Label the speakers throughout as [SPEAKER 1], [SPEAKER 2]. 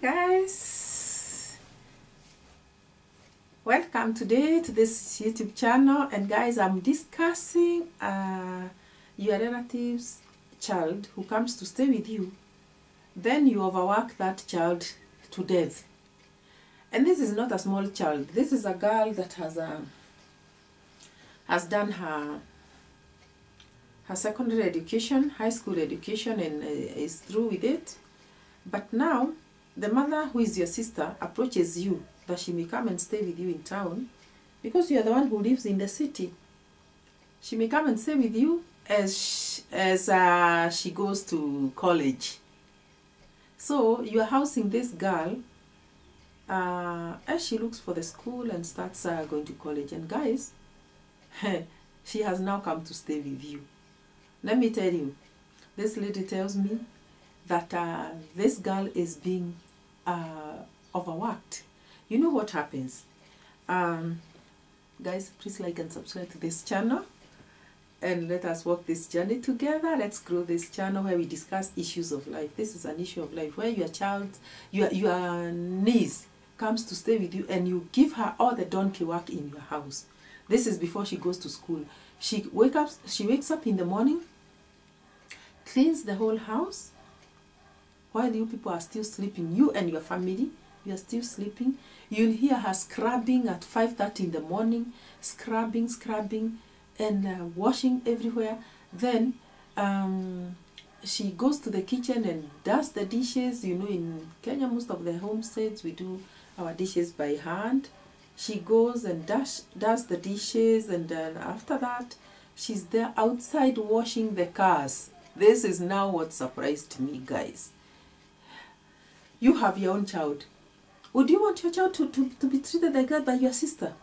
[SPEAKER 1] guys. Welcome today to this youtube channel. And guys i'm discussing uh, your relative's child who comes to stay with you. Then you overwork that child to death. And this is not a small child. This is a girl that has a has done her her secondary education high school education and uh, is through with it. But now the mother who is your sister approaches you that she may come and stay with you in town because you are the one who lives in the city. She may come and stay with you as sh as uh, she goes to college. So you are housing this girl uh, as she looks for the school and starts uh, going to college. And guys, she has now come to stay with you. Let me tell you, this lady tells me that uh, this girl is being uh, overworked. You know what happens? Um, guys, please like and subscribe to this channel and let us walk this journey together. Let's grow this channel where we discuss issues of life. This is an issue of life where your child, your, your niece comes to stay with you and you give her all the donkey work in your house. This is before she goes to school. She wake up. She wakes up in the morning, cleans the whole house, while you people are still sleeping, you and your family, you are still sleeping, you'll hear her scrubbing at 5.30 in the morning, scrubbing, scrubbing, and uh, washing everywhere. Then um, she goes to the kitchen and does the dishes. You know, in Kenya, most of the homesteads, we do our dishes by hand. She goes and does, does the dishes, and then after that, she's there outside washing the cars. This is now what surprised me, guys you have your own child. Would you want your child to, to, to be treated like that by your sister?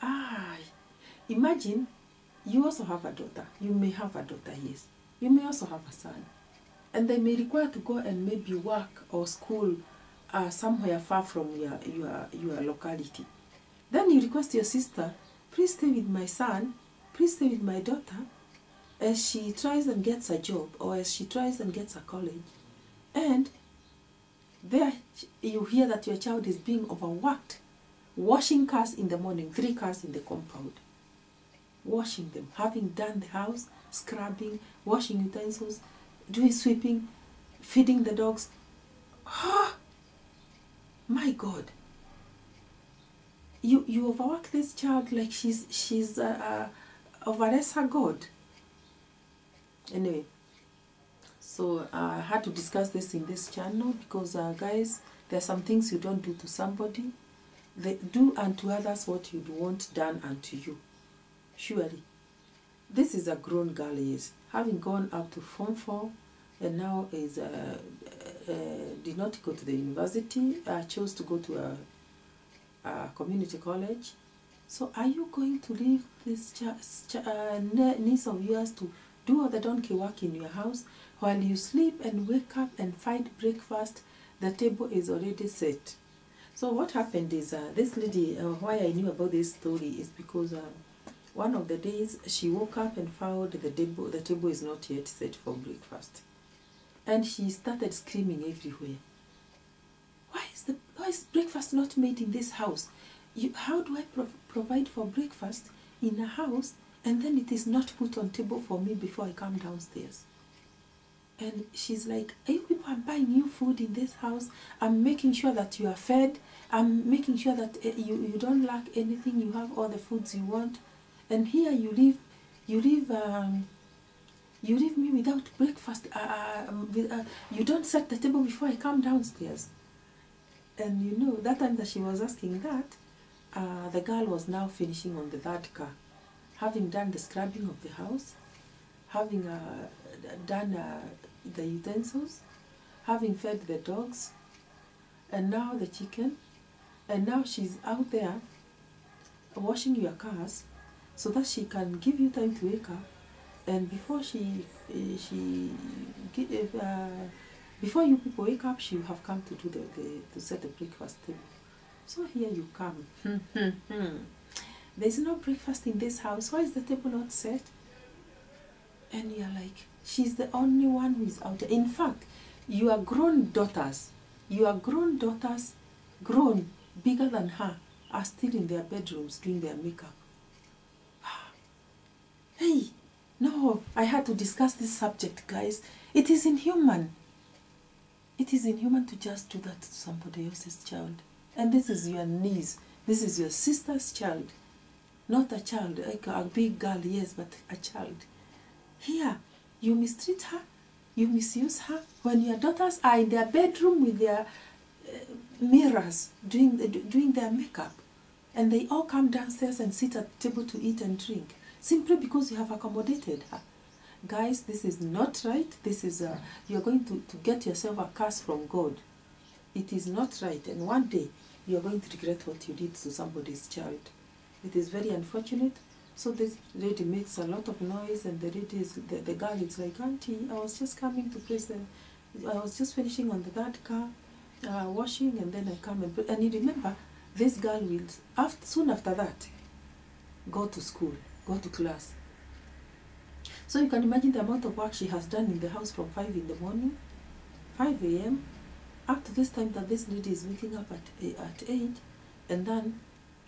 [SPEAKER 1] Ah, imagine you also have a daughter. You may have a daughter, yes. You may also have a son. And they may require to go and maybe work or school uh, somewhere far from your, your, your locality. Then you request your sister, please stay with my son, please stay with my daughter as she tries and gets a job or as she tries and gets a college. And there you hear that your child is being overworked. Washing cars in the morning three cars in the compound. Washing them having done the house scrubbing washing utensils doing sweeping feeding the dogs. Ah, my god. You you overwork this child like she's she's uh, uh, lesser god. Anyway so uh, I had to discuss this in this channel because uh, guys, there are some things you don't do to somebody. They do unto others what you want done unto you. Surely. This is a grown girl is having gone up to Form 4 and now is uh, uh, did not go to the university, uh, chose to go to a, a community college. So are you going to leave this uh, niece of yours to do all the donkey work in your house while you sleep and wake up and find breakfast, the table is already set. So what happened is uh, this lady, uh, why I knew about this story is because um, one of the days she woke up and found the table, the table is not yet set for breakfast. And she started screaming everywhere. Why is, the, why is breakfast not made in this house? You, how do I prov provide for breakfast in a house and then it is not put on table for me before I come downstairs? And she's like are you people are buying new food in this house. I'm making sure that you are fed. I'm making sure that uh, you, you don't lack anything. You have all the foods you want. And here you leave you leave um, you leave me without breakfast. Uh, with, uh, you don't set the table before i come downstairs. And you know that time that she was asking that uh, the girl was now finishing on the third car. Having done the scrubbing of the house having uh, done uh, the utensils, having fed the dogs, and now the chicken, and now she's out there washing your cars so that she can give you time to wake up. And before she uh, she uh, before you people wake up she have come to do the, the to set the breakfast table. So here you come. There's no breakfast in this house. Why is the table not set and you're like she's the only one who is out there in fact your grown daughters your grown daughters, grown, bigger than her, are still in their bedrooms doing their makeup. Hey, no, I had to discuss this subject, guys. It is inhuman. It is inhuman to just do that to somebody else's child. And this is your niece. This is your sister's child. Not a child, like a big girl, yes, but a child. Here, you mistreat her, you misuse her. When your daughters are in their bedroom with their uh, mirrors doing, doing their makeup, and they all come downstairs and sit at the table to eat and drink, simply because you have accommodated her. Guys, this is not right. This is, uh, you're going to, to get yourself a curse from God. It is not right. And one day, you're going to regret what you did to somebody's child. It is very unfortunate. So this lady makes a lot of noise, and the lady is, the, the girl is like, Auntie, I was just coming to place the, I was just finishing on the third car, uh, washing, and then I come and, put, and you remember, this girl will, after, soon after that, go to school, go to class. So you can imagine the amount of work she has done in the house from 5 in the morning, 5 a.m., up to this time that this lady is waking up at, eh, at 8, and then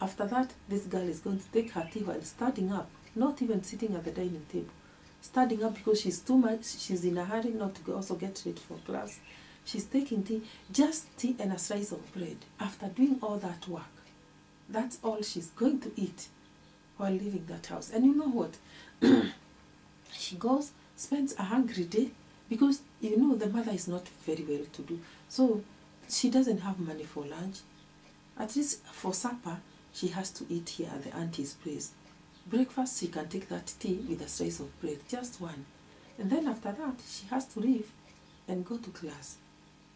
[SPEAKER 1] after that, this girl is going to take her tea while standing up, not even sitting at the dining table. Standing up because she's too much, she's in a hurry not to also get ready for class. She's taking tea, just tea and a slice of bread after doing all that work. That's all she's going to eat while leaving that house. And you know what? she goes, spends a hungry day because you know the mother is not very well to do. So she doesn't have money for lunch. At least for supper, she has to eat here at the auntie's place. Breakfast, she can take that tea with a slice of bread, just one. And then after that, she has to leave and go to class.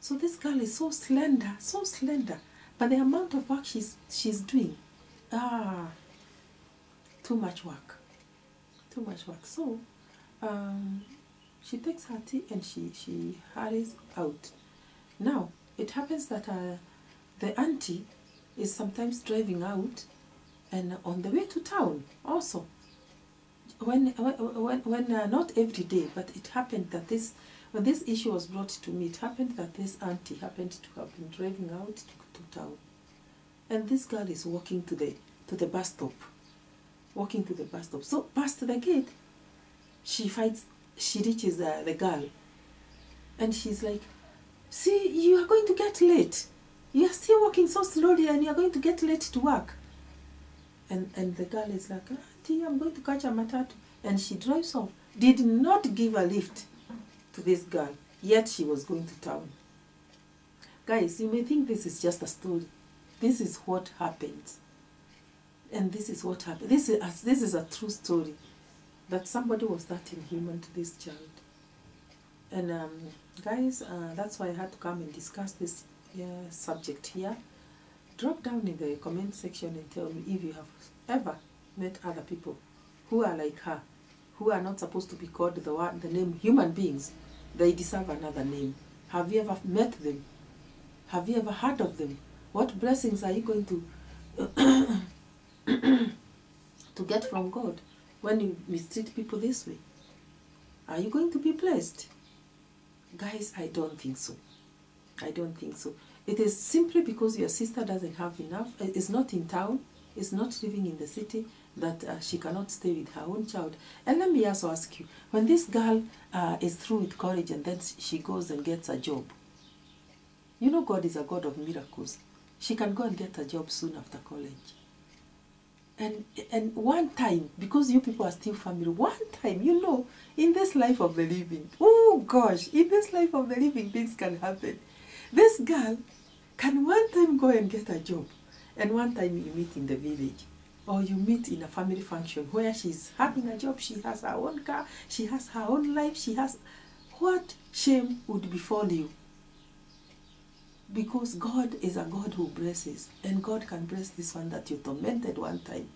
[SPEAKER 1] So this girl is so slender, so slender. But the amount of work she's, she's doing, ah, too much work. Too much work. So um, she takes her tea and she, she hurries out. Now, it happens that uh, the auntie is sometimes driving out and on the way to town also. When, when, when uh, not every day, but it happened that this, when this issue was brought to me, it happened that this auntie happened to have been driving out to, to town. And this girl is walking to the, to the bus stop. Walking to the bus stop. So past the gate, she finds, she reaches uh, the girl. And she's like, see, you are going to get late. You are still walking so slowly and you are going to get late to work. And, and the girl is like, Auntie, I'm going to catch a matatu. And she drives off. Did not give a lift to this girl, yet she was going to town. Guys, you may think this is just a story. This is what happens. And this is what happened. This is, this is a true story. That somebody was that inhuman to this child. And um, guys, uh, that's why I had to come and discuss this subject here. Drop down in the comment section and tell me if you have ever met other people who are like her, who are not supposed to be called the, the name human beings. They deserve another name. Have you ever met them? Have you ever heard of them? What blessings are you going to to get from God when you mistreat people this way? Are you going to be blessed? Guys, I don't think so. I don't think so. It is simply because your sister doesn't have enough, uh, is not in town, is not living in the city, that uh, she cannot stay with her own child. And let me also ask you, when this girl uh, is through with college and then she goes and gets a job, you know God is a God of miracles. She can go and get a job soon after college. And, and one time, because you people are still family, one time, you know, in this life of the living, oh gosh, in this life of the living, things can happen. This girl can one time go and get a job, and one time you meet in the village, or you meet in a family function where she's having a job, she has her own car, she has her own life, she has. What shame would befall you? Because God is a God who blesses, and God can bless this one that you tormented one time.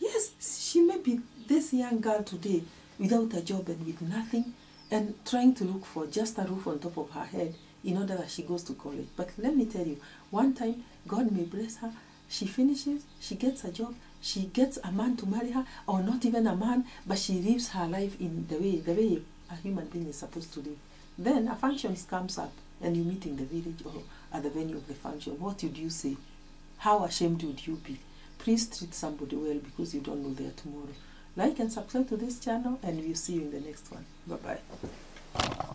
[SPEAKER 1] Yes, she may be this young girl today without a job and with nothing, and trying to look for just a roof on top of her head in order that she goes to college. But let me tell you, one time God may bless her, she finishes, she gets a job, she gets a man to marry her, or not even a man, but she lives her life in the way the way a human being is supposed to live. then a function comes up and you meet in the village or at the venue of the function. What would you say? How ashamed would you be? Please treat somebody well because you don't know their tomorrow. Like and subscribe to this channel and we'll see you in the next one. Bye bye